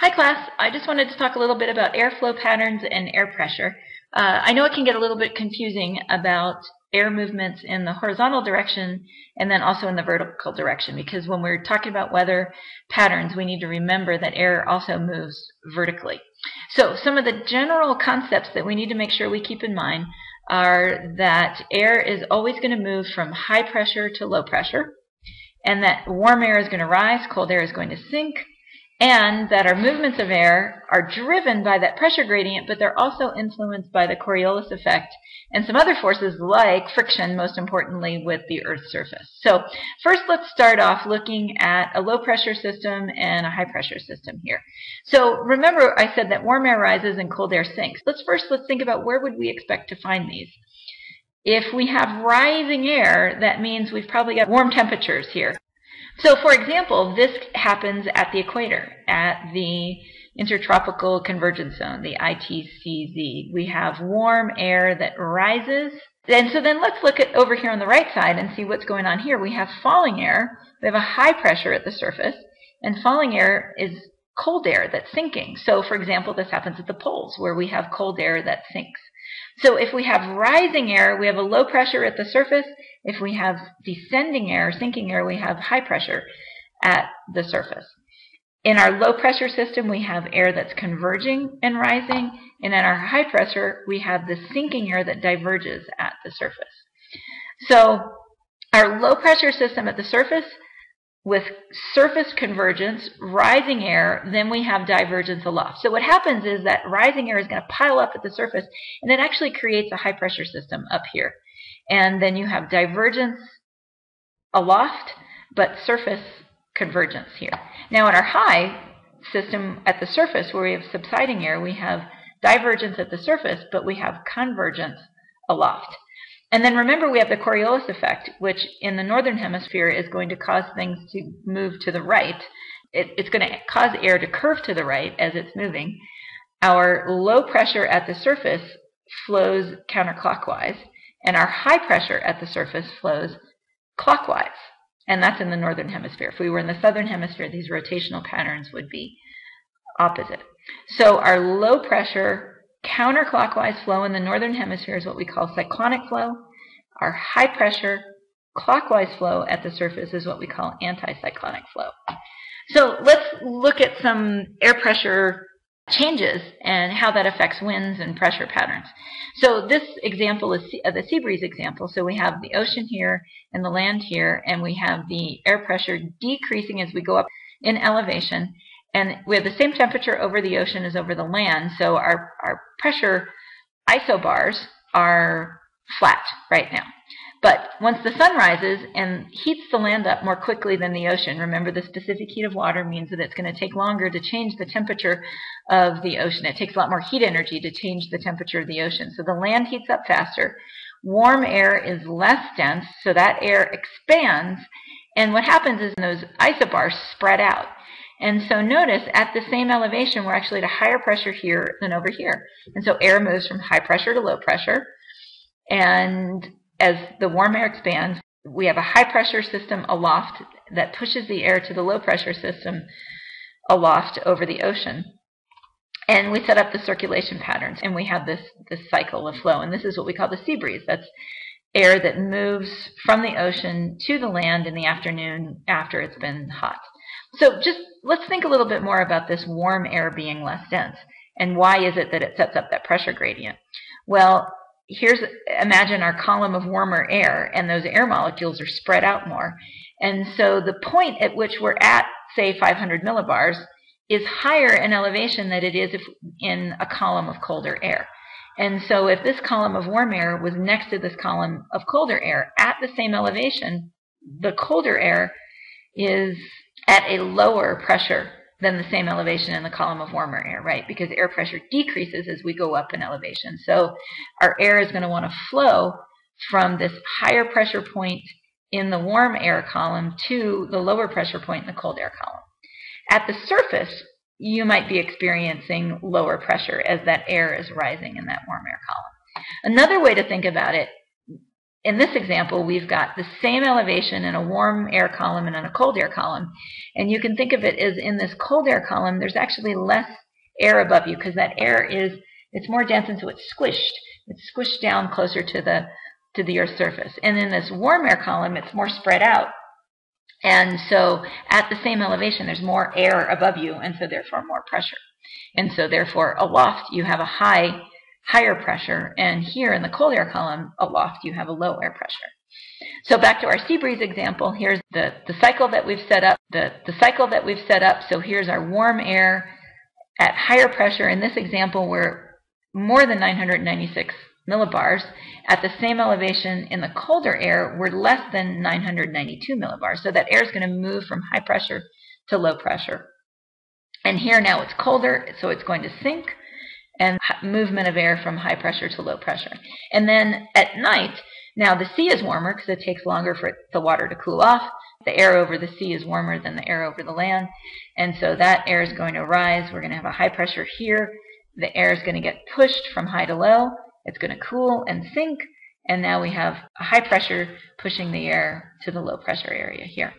Hi class, I just wanted to talk a little bit about airflow patterns and air pressure. Uh, I know it can get a little bit confusing about air movements in the horizontal direction and then also in the vertical direction because when we're talking about weather patterns we need to remember that air also moves vertically. So some of the general concepts that we need to make sure we keep in mind are that air is always going to move from high pressure to low pressure and that warm air is going to rise, cold air is going to sink, and that our movements of air are driven by that pressure gradient, but they're also influenced by the Coriolis effect and some other forces like friction, most importantly, with the Earth's surface. So first let's start off looking at a low pressure system and a high pressure system here. So remember I said that warm air rises and cold air sinks. Let's first let's think about where would we expect to find these. If we have rising air, that means we've probably got warm temperatures here. So for example, this happens at the equator, at the intertropical convergence zone, the ITCZ. We have warm air that rises. And so then let's look at over here on the right side and see what's going on here. We have falling air. We have a high pressure at the surface. And falling air is cold air that's sinking. So for example, this happens at the poles where we have cold air that sinks. So if we have rising air, we have a low pressure at the surface. If we have descending air, sinking air, we have high pressure at the surface. In our low pressure system, we have air that's converging and rising, and in our high pressure, we have the sinking air that diverges at the surface. So our low pressure system at the surface with surface convergence, rising air, then we have divergence aloft. So what happens is that rising air is going to pile up at the surface, and it actually creates a high pressure system up here. And then you have divergence aloft, but surface convergence here. Now in our high system at the surface where we have subsiding air, we have divergence at the surface, but we have convergence aloft. And then remember we have the Coriolis effect, which in the northern hemisphere is going to cause things to move to the right. It, it's going to cause air to curve to the right as it's moving. Our low pressure at the surface flows counterclockwise, and our high pressure at the surface flows clockwise. And that's in the northern hemisphere. If we were in the southern hemisphere, these rotational patterns would be opposite. So our low pressure counterclockwise flow in the northern hemisphere is what we call cyclonic flow. Our high pressure clockwise flow at the surface is what we call anticyclonic flow. So let's look at some air pressure changes and how that affects winds and pressure patterns. So this example is uh, the sea breeze example. So we have the ocean here and the land here, and we have the air pressure decreasing as we go up in elevation. And we have the same temperature over the ocean as over the land, so our, our pressure isobars are flat right now. But once the sun rises and heats the land up more quickly than the ocean, remember the specific heat of water means that it's going to take longer to change the temperature of the ocean. It takes a lot more heat energy to change the temperature of the ocean. So the land heats up faster. Warm air is less dense, so that air expands. And what happens is those isobars spread out. And so notice at the same elevation, we're actually at a higher pressure here than over here. And so air moves from high pressure to low pressure. And as the warm air expands, we have a high pressure system aloft that pushes the air to the low pressure system aloft over the ocean. And we set up the circulation patterns, and we have this, this cycle of flow. And this is what we call the sea breeze. That's air that moves from the ocean to the land in the afternoon after it's been hot. So just let's think a little bit more about this warm air being less dense. And why is it that it sets up that pressure gradient? Well, here's imagine our column of warmer air and those air molecules are spread out more. And so the point at which we're at, say 500 millibars, is higher in elevation than it is if in a column of colder air. And so if this column of warm air was next to this column of colder air at the same elevation, the colder air is at a lower pressure than the same elevation in the column of warmer air, right? Because air pressure decreases as we go up in elevation. So our air is going to want to flow from this higher pressure point in the warm air column to the lower pressure point in the cold air column. At the surface, you might be experiencing lower pressure as that air is rising in that warm air column. Another way to think about it in this example, we've got the same elevation in a warm air column and in a cold air column. And you can think of it as in this cold air column, there's actually less air above you because that air is, it's more dense and so it's squished. It's squished down closer to the, to the Earth's surface. And in this warm air column, it's more spread out. And so at the same elevation, there's more air above you and so therefore more pressure. And so therefore aloft, you have a high higher pressure, and here in the cold air column aloft you have a low air pressure. So back to our sea breeze example, here's the, the cycle that we've set up, the, the cycle that we've set up, so here's our warm air at higher pressure. In this example, we're more than 996 millibars. At the same elevation in the colder air, we're less than 992 millibars. So that air is going to move from high pressure to low pressure. And here now it's colder, so it's going to sink and movement of air from high pressure to low pressure. And then at night, now the sea is warmer because it takes longer for the water to cool off. The air over the sea is warmer than the air over the land. And so that air is going to rise. We're going to have a high pressure here. The air is going to get pushed from high to low. It's going to cool and sink. And now we have a high pressure pushing the air to the low pressure area here.